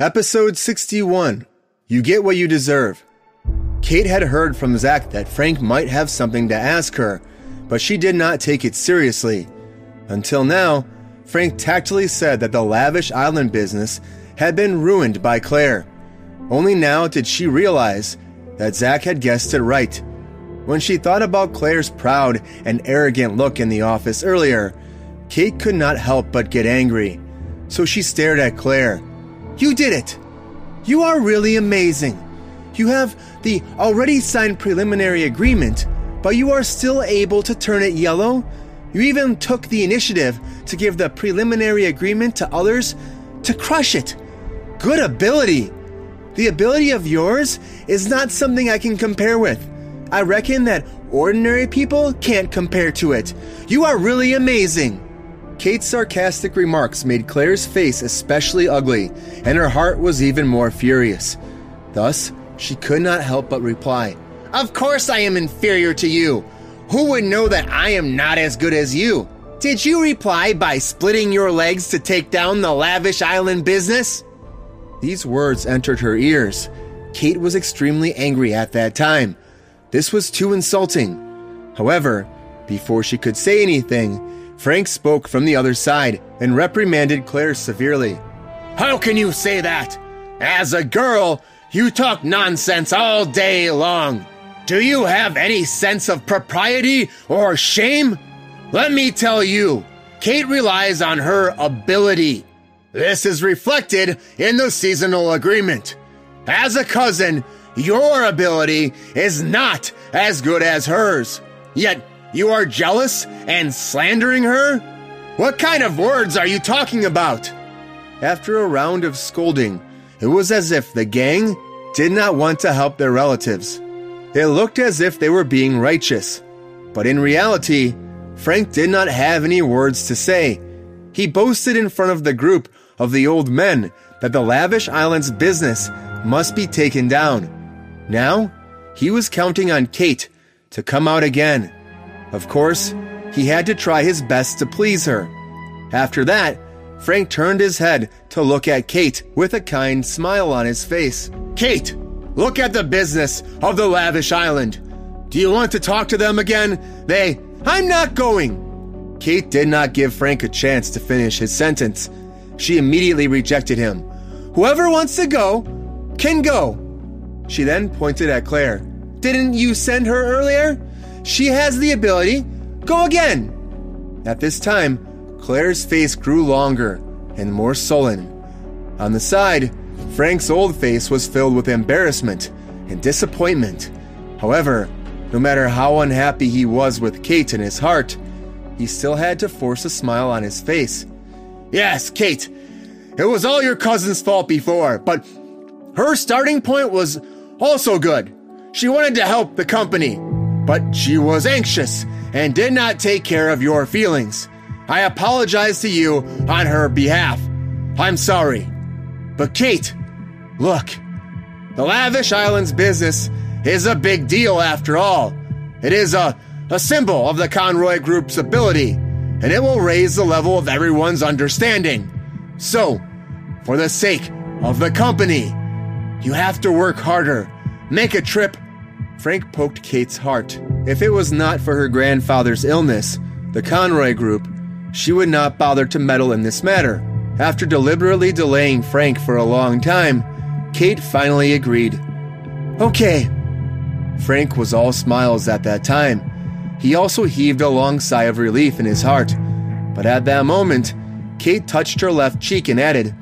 Episode 61 You Get What You Deserve. Kate had heard from Zach that Frank might have something to ask her, but she did not take it seriously. Until now, Frank tactfully said that the lavish island business had been ruined by Claire. Only now did she realize that Zach had guessed it right. When she thought about Claire's proud and arrogant look in the office earlier, Kate could not help but get angry. So she stared at Claire. You did it! You are really amazing. You have the already signed preliminary agreement, but you are still able to turn it yellow? You even took the initiative to give the preliminary agreement to others to crush it. Good ability! The ability of yours is not something I can compare with. I reckon that ordinary people can't compare to it. You are really amazing. Kate's sarcastic remarks made Claire's face especially ugly, and her heart was even more furious. Thus, she could not help but reply, Of course I am inferior to you. Who would know that I am not as good as you? Did you reply by splitting your legs to take down the lavish island business? These words entered her ears. Kate was extremely angry at that time. This was too insulting. However, before she could say anything, Frank spoke from the other side and reprimanded Claire severely. How can you say that? As a girl, you talk nonsense all day long. Do you have any sense of propriety or shame? Let me tell you, Kate relies on her ability. This is reflected in the seasonal agreement. As a cousin, your ability is not as good as hers. Yet you are jealous and slandering her? What kind of words are you talking about? After a round of scolding, it was as if the gang did not want to help their relatives. It looked as if they were being righteous. But in reality, Frank did not have any words to say. He boasted in front of the group of the old men that the lavish island's business must be taken down. Now, he was counting on Kate to come out again of course, he had to try his best to please her. After that, Frank turned his head to look at Kate with a kind smile on his face. Kate, look at the business of the lavish island. Do you want to talk to them again? They, I'm not going. Kate did not give Frank a chance to finish his sentence. She immediately rejected him. Whoever wants to go, can go. She then pointed at Claire. Didn't you send her earlier? She has the ability. Go again. At this time, Claire's face grew longer and more sullen. On the side, Frank's old face was filled with embarrassment and disappointment. However, no matter how unhappy he was with Kate in his heart, he still had to force a smile on his face. Yes, Kate, it was all your cousin's fault before, but her starting point was also good. She wanted to help the company, but she was anxious and did not take care of your feelings. I apologize to you on her behalf. I'm sorry. But Kate, look, the Lavish Islands business is a big deal after all. It is a, a symbol of the Conroy Group's ability, and it will raise the level of everyone's understanding. So, for the sake of the company, you have to work harder, make a trip Frank poked Kate's heart. If it was not for her grandfather's illness, the Conroy Group, she would not bother to meddle in this matter. After deliberately delaying Frank for a long time, Kate finally agreed. Okay. Frank was all smiles at that time. He also heaved a long sigh of relief in his heart. But at that moment, Kate touched her left cheek and added,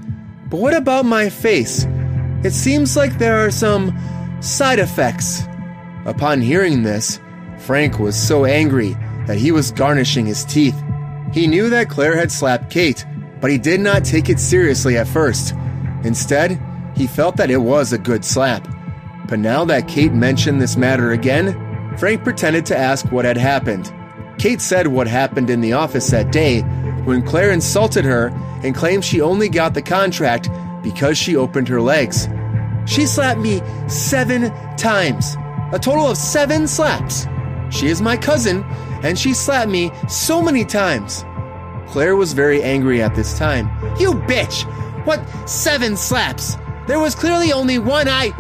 But what about my face? It seems like there are some side effects. Upon hearing this, Frank was so angry that he was garnishing his teeth. He knew that Claire had slapped Kate, but he did not take it seriously at first. Instead, he felt that it was a good slap. But now that Kate mentioned this matter again, Frank pretended to ask what had happened. Kate said what happened in the office that day when Claire insulted her and claimed she only got the contract because she opened her legs. She slapped me seven times a total of seven slaps. She is my cousin, and she slapped me so many times. Claire was very angry at this time. You bitch! What seven slaps? There was clearly only one I.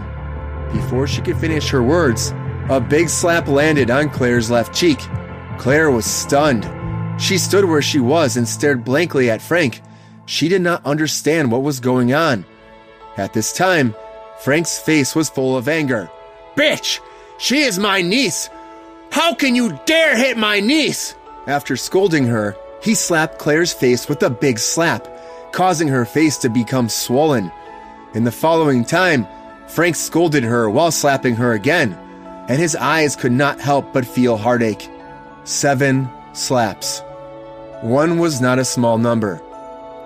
Before she could finish her words, a big slap landed on Claire's left cheek. Claire was stunned. She stood where she was and stared blankly at Frank. She did not understand what was going on. At this time, Frank's face was full of anger. Bitch! She is my niece! How can you dare hit my niece? After scolding her, he slapped Claire's face with a big slap, causing her face to become swollen. In the following time, Frank scolded her while slapping her again, and his eyes could not help but feel heartache. Seven slaps. One was not a small number.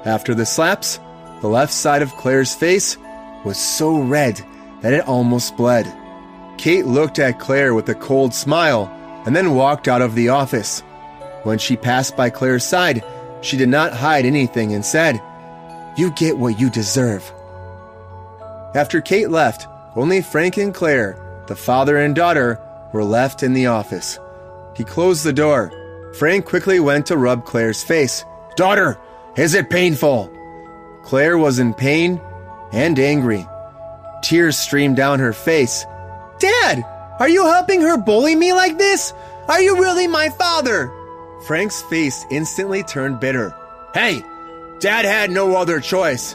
After the slaps, the left side of Claire's face was so red that it almost bled. Kate looked at Claire with a cold smile and then walked out of the office. When she passed by Claire's side, she did not hide anything and said, You get what you deserve. After Kate left, only Frank and Claire, the father and daughter, were left in the office. He closed the door. Frank quickly went to rub Claire's face. Daughter, is it painful? Claire was in pain and angry. Tears streamed down her face. Dad, are you helping her bully me like this? Are you really my father? Frank's face instantly turned bitter. Hey, Dad had no other choice.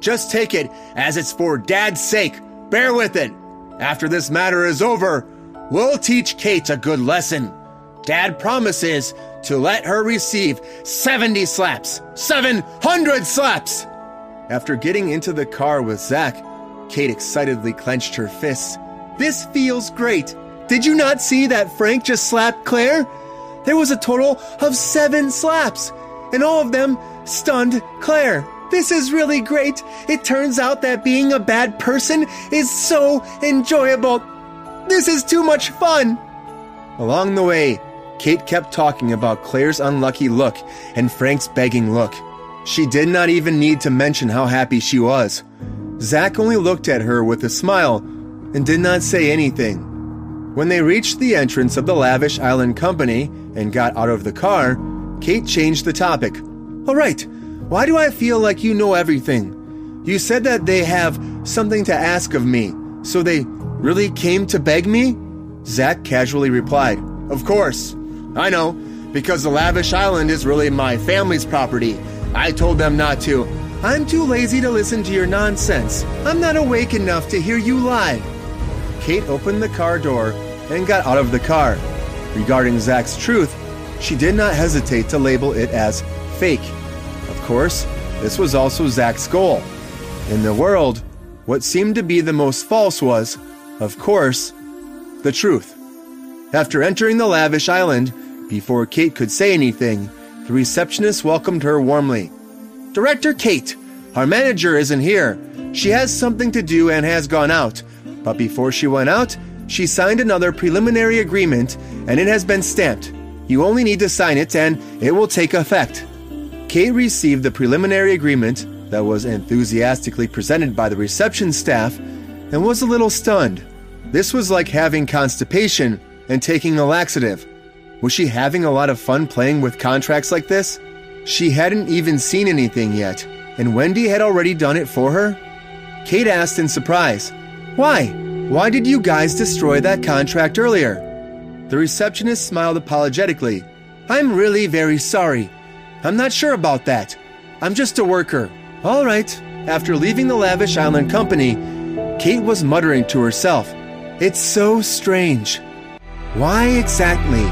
Just take it as it's for Dad's sake. Bear with it. After this matter is over, we'll teach Kate a good lesson. Dad promises to let her receive 70 slaps, 700 slaps. After getting into the car with Zach, Kate excitedly clenched her fists. This feels great. Did you not see that Frank just slapped Claire? There was a total of seven slaps, and all of them stunned Claire. This is really great. It turns out that being a bad person is so enjoyable. This is too much fun. Along the way, Kate kept talking about Claire's unlucky look and Frank's begging look. She did not even need to mention how happy she was. Zach only looked at her with a smile and did not say anything. When they reached the entrance of the Lavish Island Company and got out of the car, Kate changed the topic. All right, why do I feel like you know everything? You said that they have something to ask of me, so they really came to beg me? Zach casually replied, Of course. I know, because the lavish island is really my family's property. I told them not to. I'm too lazy to listen to your nonsense. I'm not awake enough to hear you lie. Kate opened the car door and got out of the car. Regarding Zach's truth, she did not hesitate to label it as fake. Of course, this was also Zach's goal. In the world, what seemed to be the most false was, of course, the truth. After entering the lavish island, before Kate could say anything, the receptionist welcomed her warmly. Director Kate, our manager isn't here. She has something to do and has gone out. But before she went out, she signed another preliminary agreement and it has been stamped. You only need to sign it and it will take effect. Kate received the preliminary agreement that was enthusiastically presented by the reception staff and was a little stunned. This was like having constipation and taking a laxative. Was she having a lot of fun playing with contracts like this? She hadn't even seen anything yet, and Wendy had already done it for her? Kate asked in surprise, Why? Why did you guys destroy that contract earlier? The receptionist smiled apologetically. I'm really very sorry. I'm not sure about that. I'm just a worker. All right. After leaving the Lavish Island Company, Kate was muttering to herself, It's so strange. Why exactly